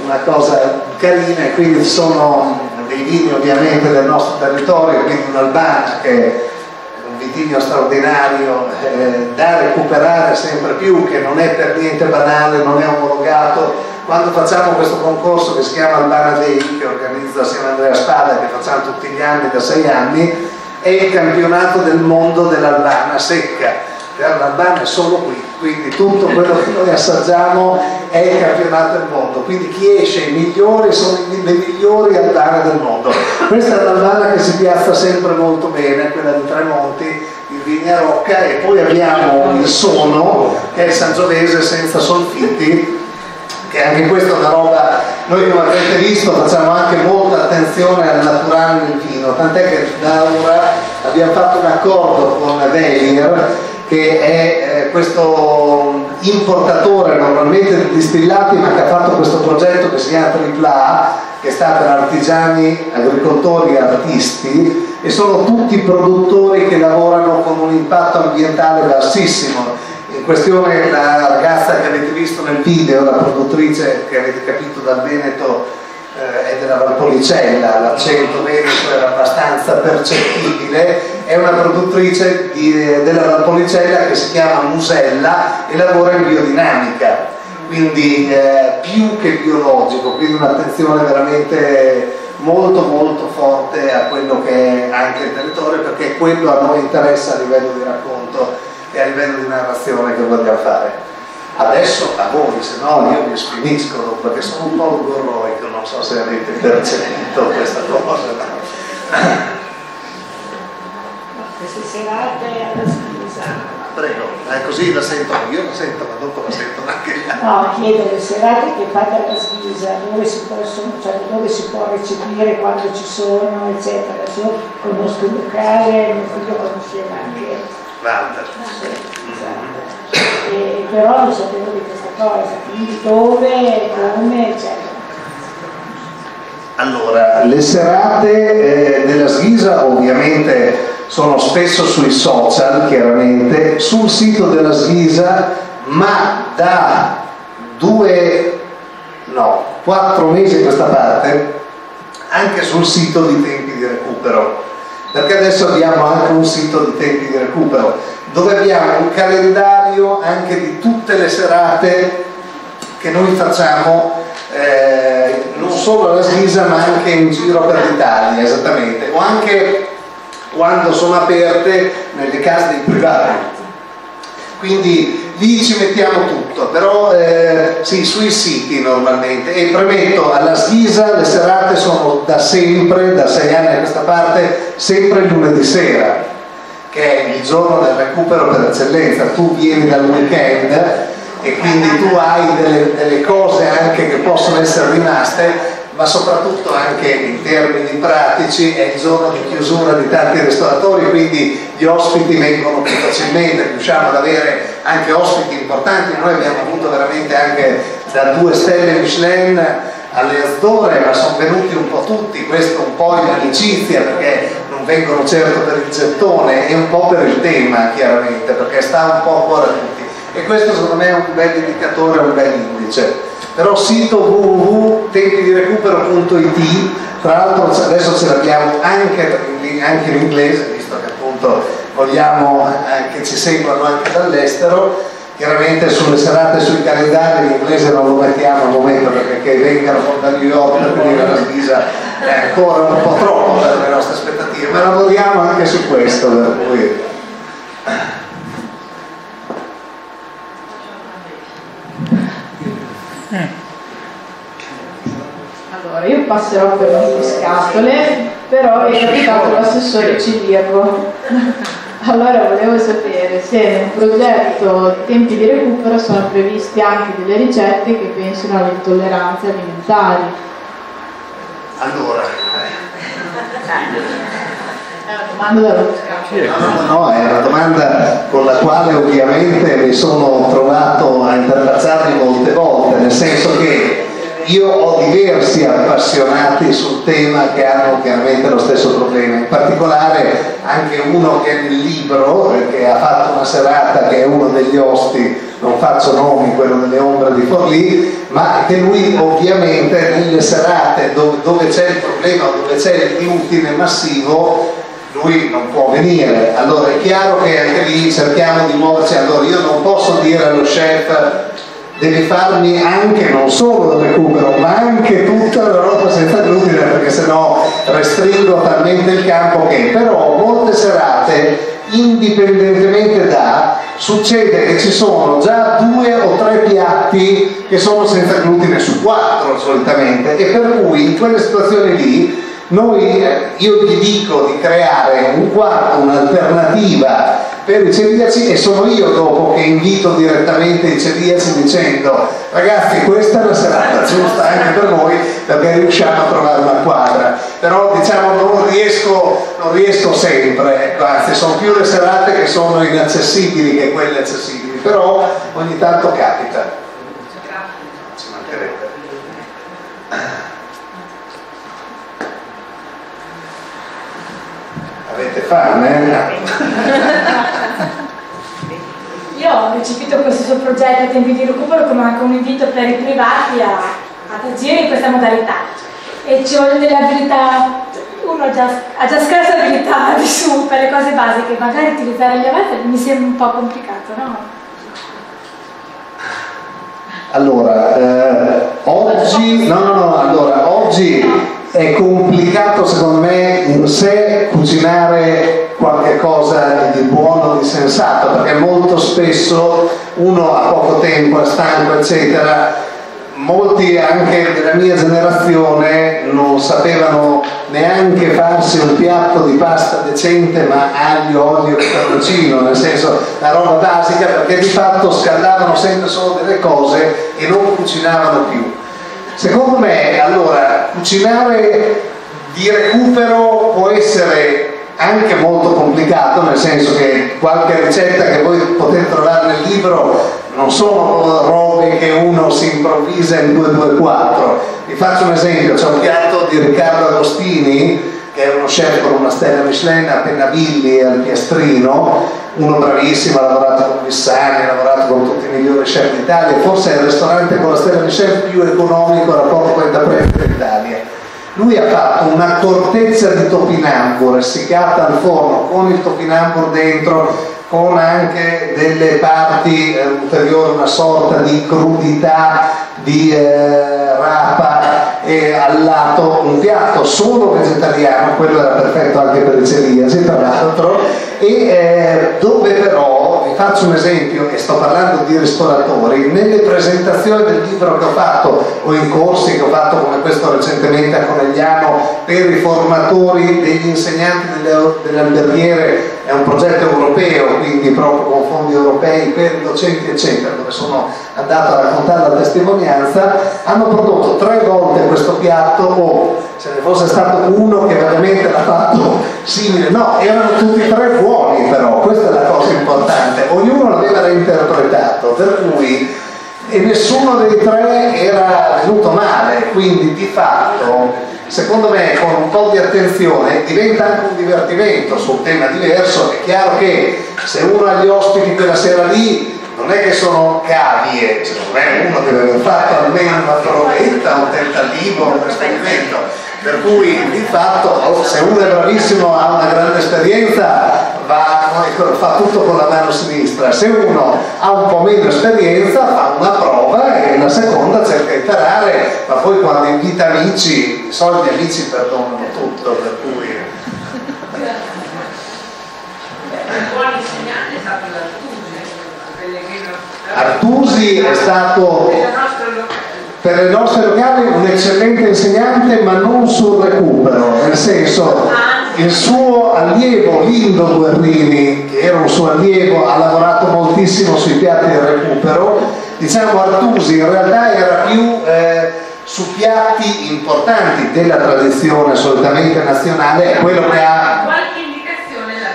una cosa carina e quindi sono dei vini ovviamente del nostro territorio, quindi un Albania che è un vitigno straordinario eh, da recuperare sempre più, che non è per niente banale, non è omologato. Quando facciamo questo concorso che si chiama Albana Day, che organizza assieme a Andrea Spada, che facciamo tutti gli anni da sei anni, è il campionato del mondo dell'Albana secca. L'Albana è solo qui, quindi tutto quello che noi assaggiamo è il campionato del mondo. Quindi chi esce i migliori sono le migliori albane del mondo. Questa è l'Albana che si piazza sempre molto bene, quella di Tremonti, il Vigna Rocca e poi abbiamo il Sono, che è il Sangiovese senza solfiti, che anche questa è una roba, noi come avrete visto facciamo anche molta attenzione al naturale nel vino, tant'è che da ora abbiamo fatto un accordo con Velier che è eh, questo importatore normalmente di distillati ma che ha fatto questo progetto che si chiama AAA che sta per artigiani, agricoltori e artisti e sono tutti produttori che lavorano con un impatto ambientale bassissimo in questione la ragazza che avete visto nel video, la produttrice che avete capito dal Veneto eh, è della Valpolicella, l'accento veneto era abbastanza percettibile, è una produttrice di, della Valpolicella che si chiama Musella e lavora in biodinamica, quindi eh, più che biologico, quindi un'attenzione veramente molto molto forte a quello che è anche il territorio perché quello a noi interessa a livello di racconto e a livello di narrazione che vogliamo fare. Adesso a voi, se no io mi sfinisco perché sono un po' gorroico, non so se avete percepito questa cosa. Queste serate alla spesa. Prego, eh, così la sento, io la sento, ma dopo la sento anche gli altri. No, chiedo le serate che fate alla Svisa, dove si possono, cioè dove si può recepire, quando ci sono, eccetera. Io conosco il locale, mio figlio conosceva anche Walter. Sì, esatto. E, però non sapevo di questa cosa, quindi dove, come, eccetera. Allora, le serate eh, della Svisa ovviamente sono spesso sui social, chiaramente, sul sito della Svisa, ma da due, no, quattro mesi a questa parte, anche sul sito di tempi di recupero perché adesso abbiamo anche un sito di tempi di recupero dove abbiamo un calendario anche di tutte le serate che noi facciamo eh, non solo alla Svisa ma anche in giro per l'Italia esattamente. O anche quando sono aperte nelle case dei privati. Quindi lì ci mettiamo tutto, però eh, sì, sui siti normalmente. E premetto alla Svisa le serate sono da sempre, da sei anni a questa parte, sempre lunedì sera, che è il giorno del recupero per eccellenza, tu vieni dal weekend e quindi tu hai delle, delle cose anche che possono essere rimaste ma soprattutto anche in termini pratici è il giorno di chiusura di tanti ristoratori, quindi gli ospiti vengono più facilmente, riusciamo ad avere anche ospiti importanti, noi abbiamo avuto veramente anche da due stelle Michelin alle Azdore, ma sono venuti un po' tutti, questo un po' in amicizia perché non vengono certo per il gettone e un po' per il tema chiaramente, perché sta un po' a cuore a tutti. E questo secondo me è un bel indicatore, un bel indice. Però sito www.tempidirecupero.it tra l'altro adesso ce l'abbiamo anche, anche, in inglese appunto vogliamo eh, che ci seguano anche dall'estero. Chiaramente sulle serate sui calendari in inglese non lo mettiamo al momento perché vengano da New York per venire alla Pisa è ancora un po' troppo per le nostre aspettative ma lavoriamo anche su questo per cui. Allora, io passerò per le scatole, però è capitato l'assessore Ciliervo. Allora volevo sapere se nel progetto tempi di recupero sono previsti anche delle ricette che pensino alle intolleranze alimentari. Allora, È una domanda da buscare. No, no, è una domanda con la quale ovviamente mi sono trovato a interfacciarmi molte volte, nel senso che io ho diversi appassionati sul tema che hanno chiaramente lo stesso problema, in particolare anche uno che è nel libro, eh, che ha fatto una serata, che è uno degli osti, non faccio nomi, quello delle ombre di Forlì, ma che lui ovviamente nelle serate dove, dove c'è il problema, dove c'è il glutine massivo, lui non può venire. Allora è chiaro che anche lì cerchiamo di muoverci. Allora io non posso dire allo chef devi farmi anche non solo il recupero, ma anche tutta la roba senza glutine, perché sennò restringo talmente il campo che però molte serate indipendentemente da succede che ci sono già due o tre piatti che sono senza glutine su quattro solitamente e per cui in quelle situazioni lì noi, eh, io gli dico di creare un quarto, un'alternativa per i celiaci e sono io dopo che invito direttamente i celiaci dicendo ragazzi questa è una serata giusta anche per voi perché riusciamo a trovare una quadra. Però diciamo non riesco, non riesco sempre ecco, anzi sono più le serate che sono inaccessibili che quelle accessibili però ogni tanto capita. Ci mancherebbe avete fame? Io ho recepito questo suo progetto a tempi di recupero come anche un invito per i privati a, ad agire in questa modalità e ci vogliono delle abilità, uno ha già, ha già scarse abilità di su per le cose basiche, magari utilizzare le altre mi sembra un po' complicato, no? Allora, eh, oggi, no, no, no, allora, oggi è complicato secondo me in sé cucinare qualche cosa di buono, di sensato, perché molto spesso uno ha poco tempo, è stanco, eccetera. Molti anche della mia generazione non sapevano neanche farsi un piatto di pasta decente ma aglio, olio e peperoncino, nel senso la roba basica perché di fatto scaldavano sempre solo delle cose e non cucinavano più. Secondo me, allora, cucinare di recupero può essere anche molto complicato, nel senso che qualche ricetta che voi potete trovare nel libro non sono robe che uno si improvvisa in 224. Vi faccio un esempio, c'è un piatto di Riccardo Agostini, che è uno chef con una stella Michelin a Pennavilli al Piastrino, uno bravissimo, ha lavorato con Vissani, ha lavorato con tutti i migliori chef d'Italia, forse è il ristorante con la stella Michelin più economico rapporto qualità-prezzo d'Italia. Lui ha fatto una cortezza di topinambur essiccata al forno con il topinambur dentro, con anche delle parti eh, ulteriori, una sorta di crudità di eh, rapa e al lato un piatto solo vegetariano, quello era perfetto anche per i celiaci tra l'altro, e eh, dove però, vi faccio un esempio, e sto parlando di ristoratori, nelle presentazioni del libro che ho fatto o in corsi che ho fatto come questo recentemente a Conegliano per i formatori degli insegnanti delle, delle alberghiere, è un progetto europeo, quindi proprio con fondi europei per i docenti eccetera, dove sono andato a raccontare la testimonianza, hanno prodotto tre volte questo piatto o se ne fosse stato uno che veramente l'ha fatto simile, no, erano tutti tre buoni però, questa è la cosa importante, ognuno l'aveva reinterpretato, per cui e nessuno dei tre era venuto male, quindi di fatto secondo me con un po' di attenzione diventa anche un divertimento su un tema diverso, è chiaro che se uno ha gli ospiti quella sera lì non è che sono cavie, secondo me uno deve aver fatto almeno una provetta, un tentativo, un esperimento, per cui di fatto se uno è bravissimo ha una grande esperienza va, fa tutto con la mano sinistra, se uno ha un po' meno esperienza fa una prova e la seconda cerca di tarare, ma poi quando invita amici, i soliti amici perdonano tutto, per cui... Artusi è stato per le nostre locali un eccellente insegnante ma non sul recupero, nel senso il suo allievo Lindo Guerrini, che era un suo allievo, ha lavorato moltissimo sui piatti del recupero. Diciamo Artusi in realtà era più eh, su piatti importanti della tradizione solitamente nazionale, quello che ha Qualche indicazione la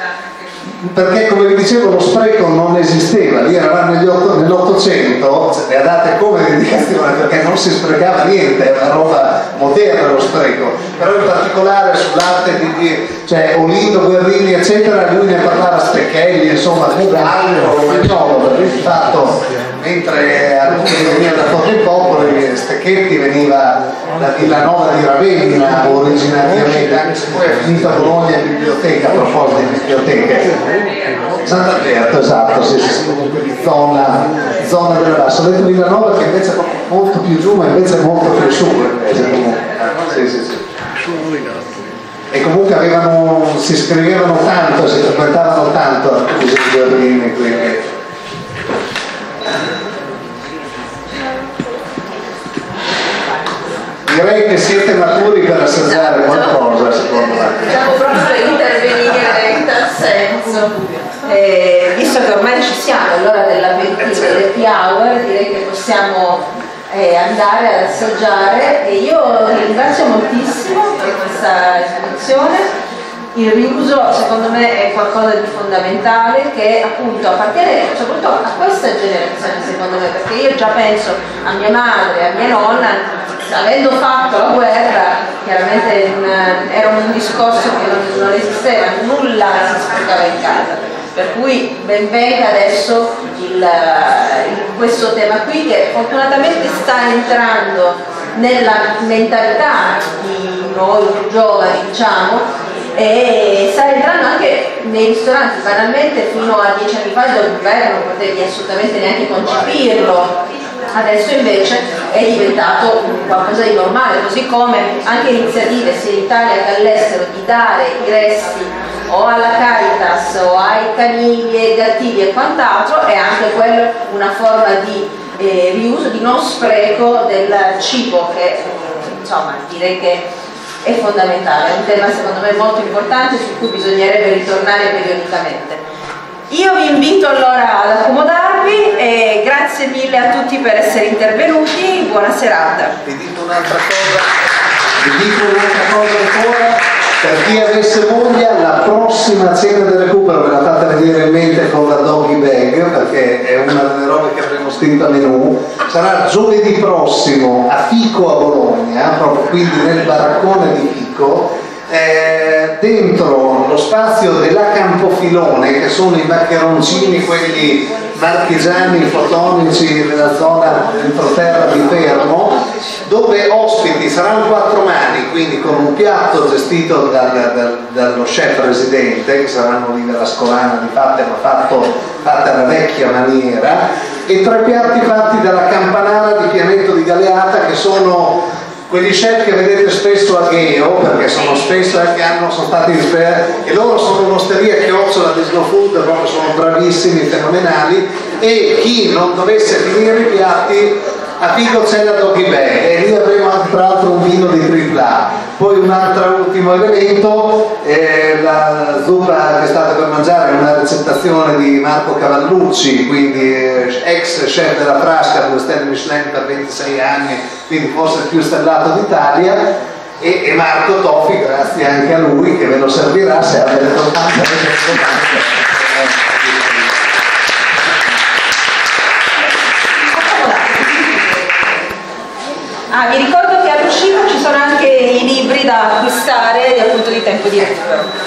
tu. perché come vi dicevo lo spreco non esisteva, lì eravamo nell'Ottocento, cioè, le ha date come indicazione perché non si sprecava niente, è una roba moderna lo spreco, però in particolare sull'arte di, di cioè Olindo, Guerrini eccetera, lui ne parlava Stecchelli, insomma, Bugallo, Romagnolo, fatto mentre a tutti veniva da Forlipopoli, Stecchetti veniva da Villanova di Ravenna originariamente, anche se poi è finito a Bologna in biblioteca, a proposito di biblioteche. Sant'Alberto, esatto, sì, sì, sì, zona, zona della bassa. Ho detto Villanova che invece è molto più giù, ma invece è molto più su. E comunque avevano, si scrivevano tanto, si frequentavano tanto di Berlini, quindi. Direi che siete maturi per assaggiare qualcosa, secondo me. Siamo proprio per intervenire in tal senso. Eh, visto che ormai ci siamo all'ora dell'aperitivo dell'happy hour, direi che possiamo eh, andare ad assaggiare e io ringrazio moltissimo per questa esibizione. Il riuso secondo me è qualcosa di fondamentale che appunto appartiene soprattutto a questa generazione secondo me perché io già penso a mia madre, a mia nonna, avendo fatto la guerra chiaramente era un discorso che non, non esisteva, nulla si sprecava in casa. Per cui ben venga adesso il- questo tema qui che fortunatamente sta entrando nella mentalità di noi più giovani diciamo e sta entrando anche nei ristoranti, banalmente fino a dieci anni fa governo non potevi assolutamente neanche concepirlo, adesso invece è diventato qualcosa di normale, così come anche iniziative sia in Italia che all'estero di dare i resti o alla Caritas o ai canili e gattini e quant'altro è anche quello una forma di eh, riuso, di non spreco del cibo che insomma direi che è fondamentale, è un tema secondo me molto importante su cui bisognerebbe ritornare periodicamente. Io vi invito allora ad accomodarvi e grazie mille a tutti per essere intervenuti, buona serata. Vi dico un'altra cosa, vi dico un'altra cosa ancora, per chi avesse voglia, la prossima cena del recupero ve la fate venire in mente con la doggy bag, perché è una delle robe che avremo scritto a menù, sarà giovedì prossimo a Fico a Bologna, proprio quindi nel baraccone di Fico, eh, dentro lo spazio della Campofilone, che sono i maccheroncini, quelli marchigiani fotonici della zona entroterra di Fermo, dove ospiti saranno quattro mani, quindi con un piatto gestito dal- dal- dallo chef residente, che saranno lì della Scolana di fatte, ma fatto, fatta alla vecchia maniera, e tre piatti fatti dalla campanara di Pianetto di Galeata, che sono quegli chef che vedete spesso a Gheo, perché sono spesso eh, che hanno, sono stati e loro sono un'osteria chiocciola di slow food, proprio sono bravissimi, fenomenali, e chi non dovesse finire i piatti a Figo c'è la Doggy Bag e lì avremo tra l'altro un vino di tripla. Poi un altro ultimo elemento, eh, la zuppa che state per mangiare è una ricettazione di Marco Cavallucci, quindi eh, ex chef della Frasca, due stelle Michelin per 26 anni, quindi forse il più stellato d'Italia. E, e Marco Toffi, grazie anche a lui, che ve lo servirà se avete tanta Ah, vi ricordo che all'uscita ci sono anche i libri da acquistare appunto di tempo di recupero.